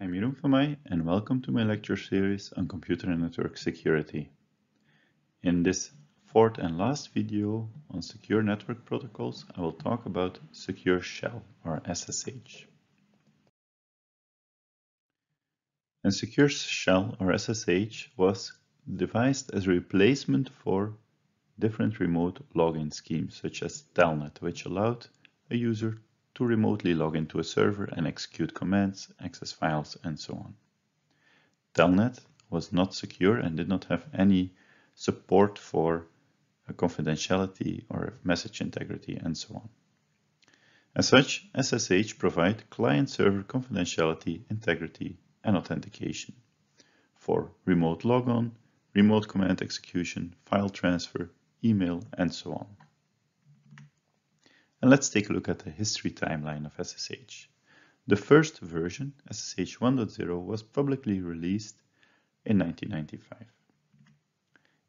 I'm Jeroen Famaey and welcome to my lecture series on computer and network security. In this fourth and last video on secure network protocols, I will talk about Secure Shell or SSH. And Secure Shell or SSH was devised as a replacement for different remote login schemes such as Telnet, which allowed a user to remotely log into a server and execute commands, access files, and so on. Telnet was not secure and did not have any support for confidentiality or message integrity and so on. As such, SSH provide client-server confidentiality, integrity, and authentication for remote logon, remote command execution, file transfer, email, and so on. And let's take a look at the history timeline of SSH. The first version, SSH 1.0, was publicly released in 1995.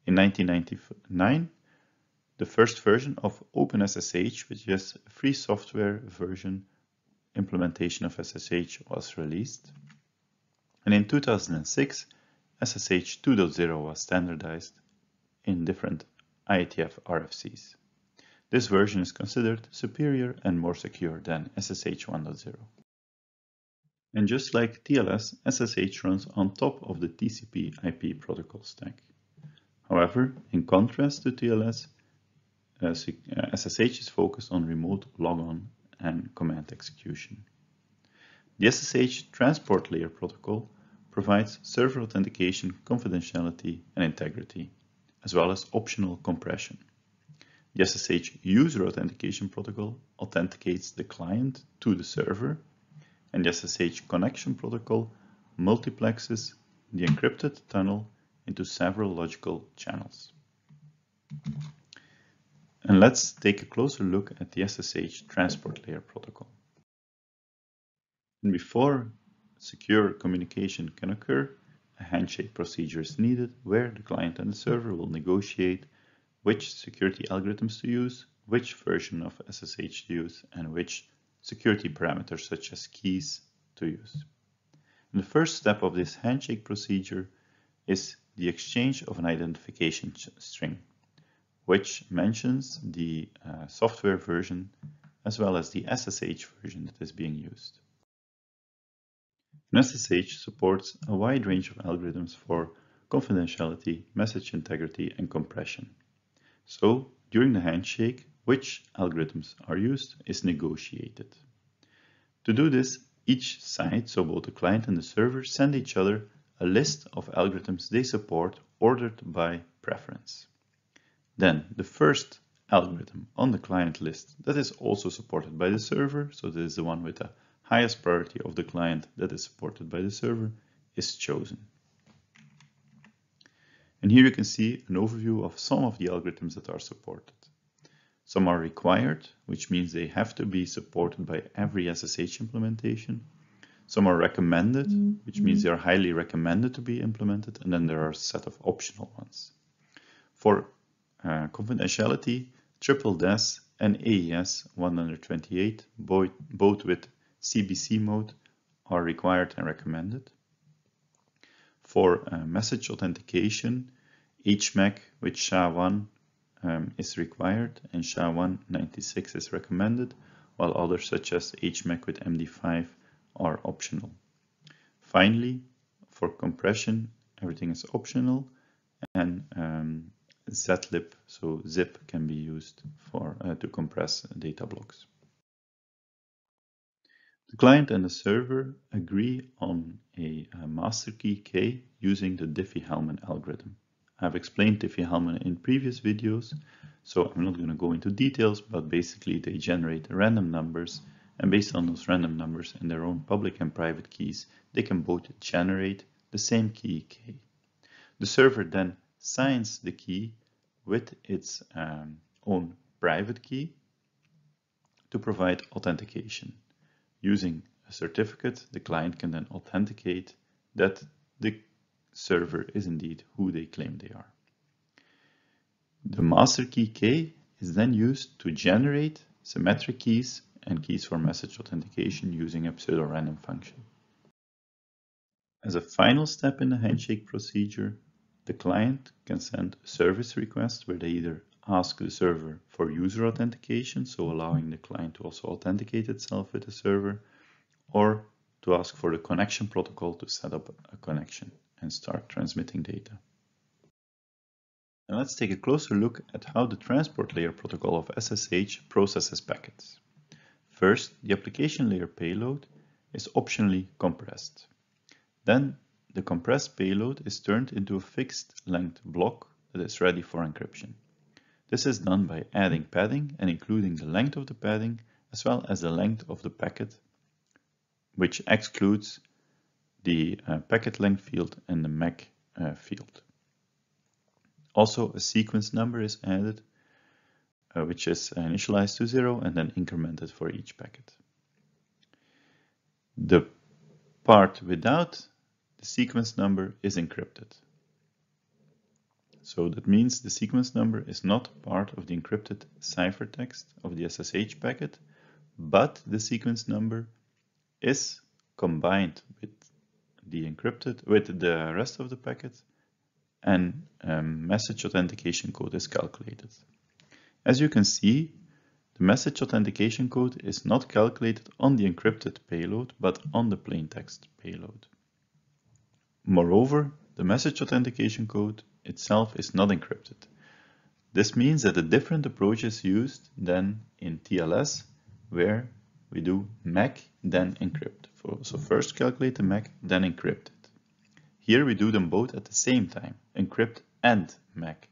In 1999, the first version of OpenSSH, which is a free software version implementation of SSH, was released. And in 2006, SSH 2.0 was standardized in different IETF RFCs. This version is considered superior and more secure than SSH 1.0. And just like TLS, SSH runs on top of the TCP IP protocol stack. However, in contrast to TLS, uh, SSH uh, is focused on remote logon and command execution. The SSH transport layer protocol provides server authentication, confidentiality, and integrity, as well as optional compression. The SSH user authentication protocol authenticates the client to the server, and the SSH connection protocol multiplexes the encrypted tunnel into several logical channels. And let's take a closer look at the SSH transport layer protocol. And before secure communication can occur, a handshake procedure is needed where the client and the server will negotiate which security algorithms to use, which version of SSH to use, and which security parameters such as keys to use. And the first step of this handshake procedure is the exchange of an identification string, which mentions the uh, software version as well as the SSH version that is being used. SSH supports a wide range of algorithms for confidentiality, message integrity, and compression. So during the handshake, which algorithms are used is negotiated. To do this, each side, so both the client and the server, send each other a list of algorithms they support ordered by preference. Then the first algorithm on the client list that is also supported by the server, so this is the one with the highest priority of the client that is supported by the server, is chosen. And here you can see an overview of some of the algorithms that are supported. Some are required, which means they have to be supported by every SSH implementation. Some are recommended, which means they are highly recommended to be implemented. And then there are a set of optional ones. For uh, confidentiality, Triple DES and AES 128, both, both with CBC mode, are required and recommended. For uh, message authentication, HMAC with SHA-1 um, is required and SHA-1-96 is recommended, while others such as HMAC with MD5 are optional. Finally, for compression, everything is optional and um, zlib, so zip can be used for uh, to compress data blocks. The client and the server agree on a, a master key K using the Diffie-Hellman algorithm. I've explained Diffie-Hellman in previous videos, so I'm not going to go into details, but basically they generate random numbers, and based on those random numbers and their own public and private keys, they can both generate the same key K. The server then signs the key with its um, own private key to provide authentication. Using a certificate, the client can then authenticate that the server is indeed who they claim they are. The master key K is then used to generate symmetric keys and keys for message authentication using a pseudo-random function. As a final step in the handshake procedure, the client can send a service request where they either ask the server for user authentication, so allowing the client to also authenticate itself with the server, or to ask for the connection protocol to set up a connection and start transmitting data. And let's take a closer look at how the transport layer protocol of SSH processes packets. First, the application layer payload is optionally compressed. Then the compressed payload is turned into a fixed length block that is ready for encryption. This is done by adding padding and including the length of the padding as well as the length of the packet, which excludes the uh, packet length field and the MAC uh, field. Also, a sequence number is added, uh, which is initialized to zero and then incremented for each packet. The part without the sequence number is encrypted. So that means the sequence number is not part of the encrypted ciphertext of the SSH packet, but the sequence number is combined with the encrypted with the rest of the packet and um, message authentication code is calculated. As you can see, the message authentication code is not calculated on the encrypted payload, but on the plaintext payload. Moreover, the message authentication code itself is not encrypted. This means that a different approach is used than in TLS, where we do MAC, then encrypt. So first calculate the MAC, then encrypt it. Here we do them both at the same time, encrypt and MAC.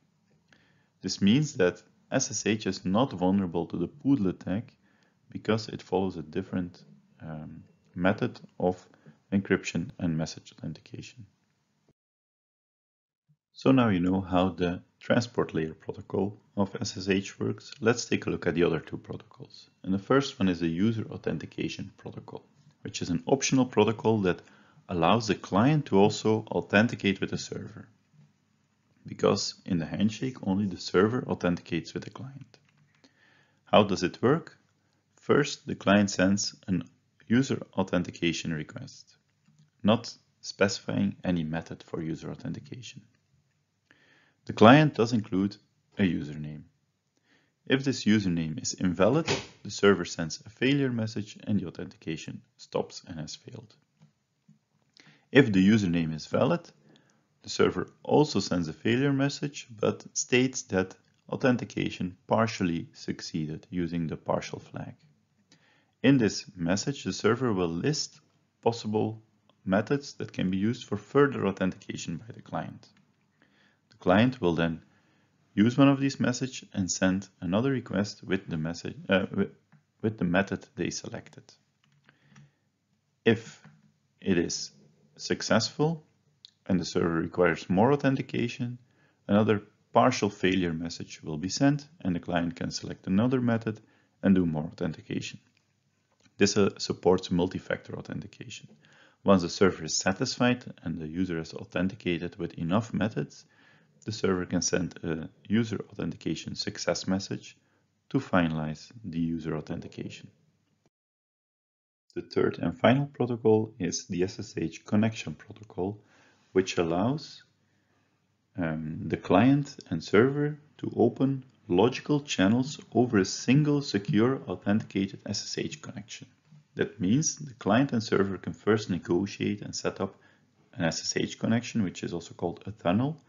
This means that SSH is not vulnerable to the poodle attack because it follows a different um, method of encryption and message authentication. So now you know how the transport layer protocol of SSH works. Let's take a look at the other two protocols. And the first one is the user authentication protocol, which is an optional protocol that allows the client to also authenticate with the server. Because in the handshake, only the server authenticates with the client. How does it work? First, the client sends an user authentication request, not specifying any method for user authentication. The client does include a username. If this username is invalid, the server sends a failure message and the authentication stops and has failed. If the username is valid, the server also sends a failure message but states that authentication partially succeeded using the partial flag. In this message, the server will list possible methods that can be used for further authentication by the client client will then use one of these messages and send another request with the message uh, with, with the method they selected. If it is successful and the server requires more authentication, another partial failure message will be sent and the client can select another method and do more authentication. This uh, supports multi-factor authentication. Once the server is satisfied and the user is authenticated with enough methods, the server can send a user authentication success message to finalize the user authentication. The third and final protocol is the SSH connection protocol, which allows um, the client and server to open logical channels over a single secure authenticated SSH connection. That means the client and server can first negotiate and set up an SSH connection, which is also called a tunnel,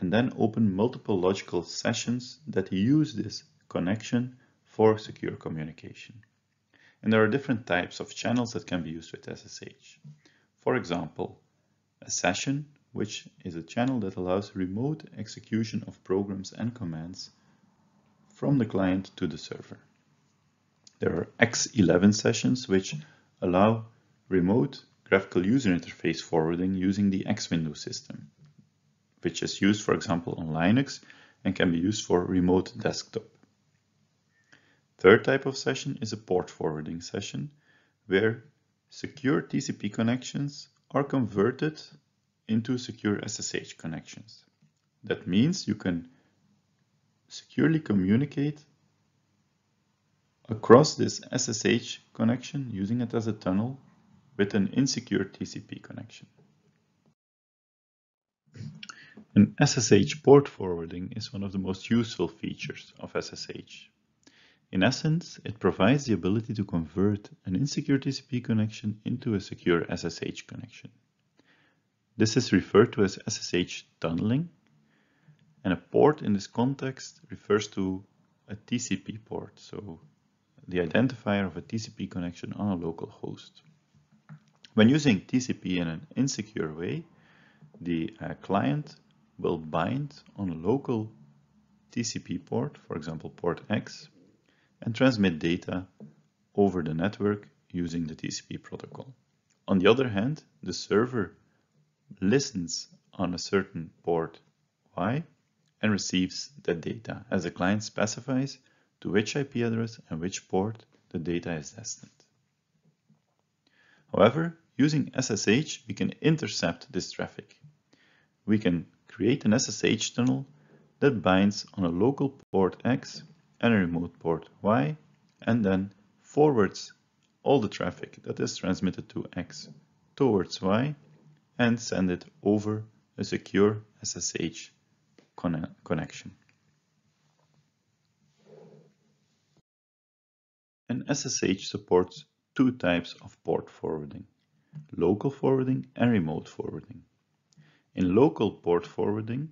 and then open multiple logical sessions that use this connection for secure communication. And there are different types of channels that can be used with SSH. For example, a session, which is a channel that allows remote execution of programs and commands from the client to the server. There are X11 sessions, which allow remote graphical user interface forwarding using the X window system which is used, for example, on Linux and can be used for remote desktop. Third type of session is a port forwarding session where secure TCP connections are converted into secure SSH connections. That means you can securely communicate across this SSH connection using it as a tunnel with an insecure TCP connection. An SSH port forwarding is one of the most useful features of SSH. In essence, it provides the ability to convert an insecure TCP connection into a secure SSH connection. This is referred to as SSH tunneling, and a port in this context refers to a TCP port, so the identifier of a TCP connection on a local host. When using TCP in an insecure way, the uh, client will bind on a local TCP port, for example port X, and transmit data over the network using the TCP protocol. On the other hand, the server listens on a certain port Y and receives the data as the client specifies to which IP address and which port the data is destined. However, using SSH, we can intercept this traffic. We can create an SSH tunnel that binds on a local port X and a remote port Y, and then forwards all the traffic that is transmitted to X towards Y and send it over a secure SSH connection. An SSH supports two types of port forwarding, local forwarding and remote forwarding. In local port forwarding,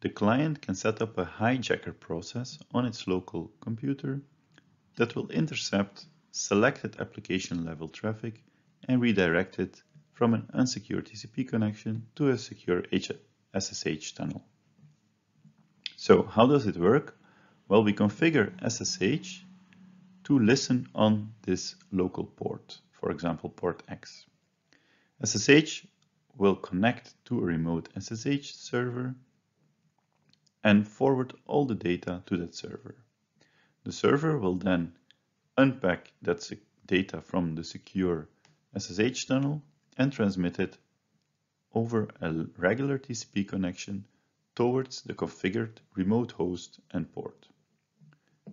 the client can set up a hijacker process on its local computer that will intercept selected application level traffic and redirect it from an unsecured TCP connection to a secure SSH tunnel. So how does it work? Well, we configure SSH to listen on this local port, for example, port X. SSH will connect to a remote SSH server and forward all the data to that server. The server will then unpack that data from the secure SSH tunnel and transmit it over a regular TCP connection towards the configured remote host and port.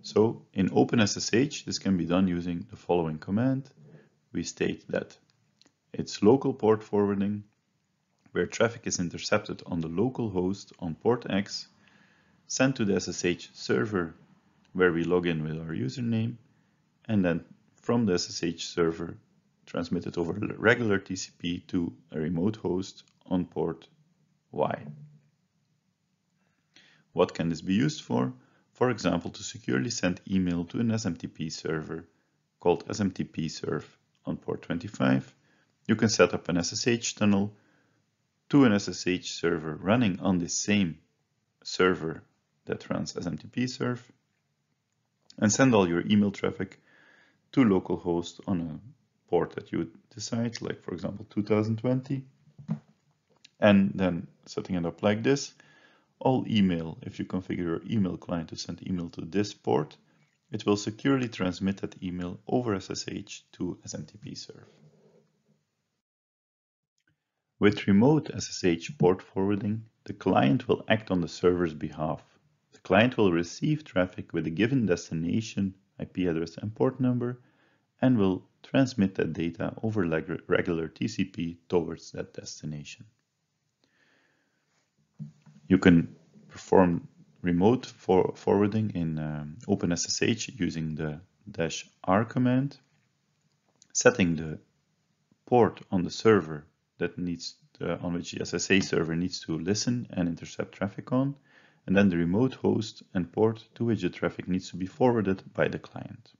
So in OpenSSH, this can be done using the following command. We state that it's local port forwarding, where traffic is intercepted on the local host on port X, sent to the SSH server, where we log in with our username, and then from the SSH server, transmitted over regular TCP to a remote host on port Y. What can this be used for? for example, to securely send email to an SMTP server called SMTP serve on port 25, you can set up an SSH tunnel to an SSH server running on the same server that runs SMTP serve and send all your email traffic to localhost on a port that you decide, like for example 2020, and then setting it up like this all email, if you configure your email client to send email to this port, it will securely transmit that email over SSH to SMTP serve. With remote SSH port forwarding, the client will act on the server's behalf. The client will receive traffic with a given destination, IP address and port number, and will transmit that data over regular TCP towards that destination. You can perform remote for forwarding in um, OpenSSH using the dash R command, setting the port on the server that needs to, on which the SSH server needs to listen and intercept traffic on, and then the remote host and port to which the traffic needs to be forwarded by the client.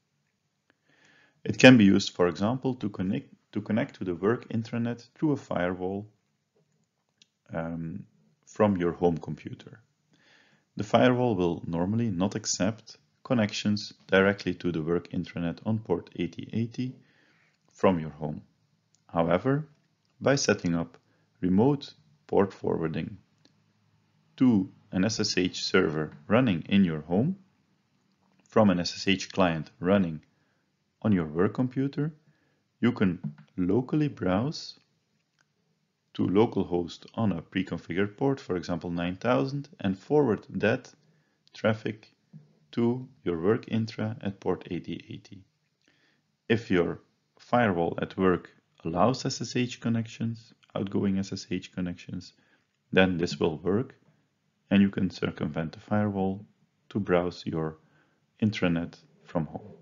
It can be used, for example, to connect to connect to the work intranet through a firewall um, from your home computer. The firewall will normally not accept connections directly to the work intranet on port 8080 from your home. However, by setting up remote port forwarding to an SSH server running in your home from an SSH client running on your work computer, you can locally browse to localhost on a pre-configured port, for example 9000, and forward that traffic to your work intra at port 8080. If your firewall at work allows SSH connections, outgoing SSH connections, then this will work and you can circumvent the firewall to browse your intranet from home.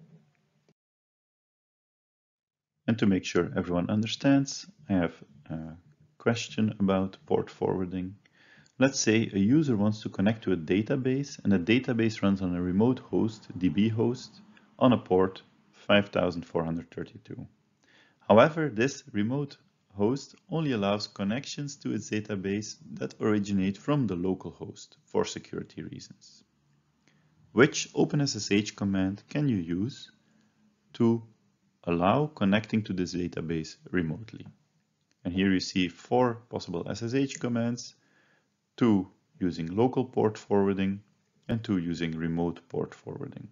And to make sure everyone understands, I have a question about port forwarding. Let's say a user wants to connect to a database and the database runs on a remote host, DB host, on a port 5432. However, this remote host only allows connections to its database that originate from the local host for security reasons. Which OpenSSH command can you use to allow connecting to this database remotely? And here you see four possible SSH commands, two using local port forwarding and two using remote port forwarding.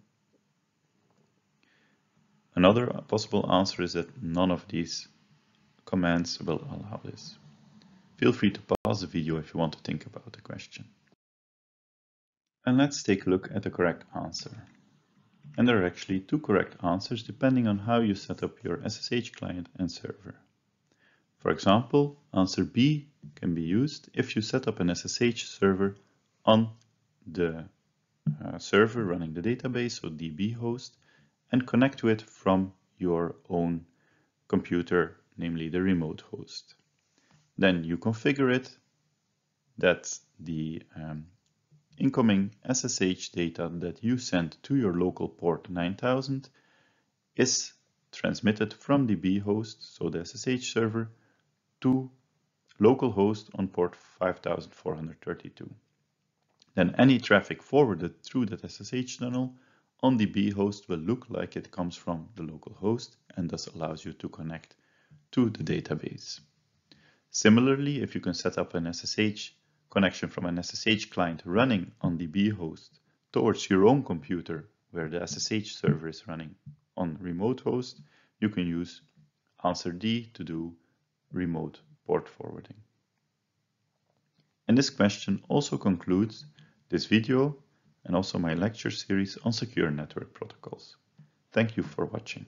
Another possible answer is that none of these commands will allow this. Feel free to pause the video if you want to think about the question. And let's take a look at the correct answer. And there are actually two correct answers depending on how you set up your SSH client and server. For example, answer B can be used if you set up an SSH server on the uh, server running the database, so DB host, and connect to it from your own computer namely the remote host. Then you configure it that the um, incoming SSH data that you send to your local port 9000 is transmitted from DB host, so the SSH server, to localhost on port 5432. Then any traffic forwarded through that SSH tunnel on DB host will look like it comes from the local host and thus allows you to connect to the database. Similarly, if you can set up an SSH connection from an SSH client running on DB host towards your own computer where the SSH server is running on remote host, you can use answer D to do remote port forwarding. And this question also concludes this video and also my lecture series on secure network protocols. Thank you for watching.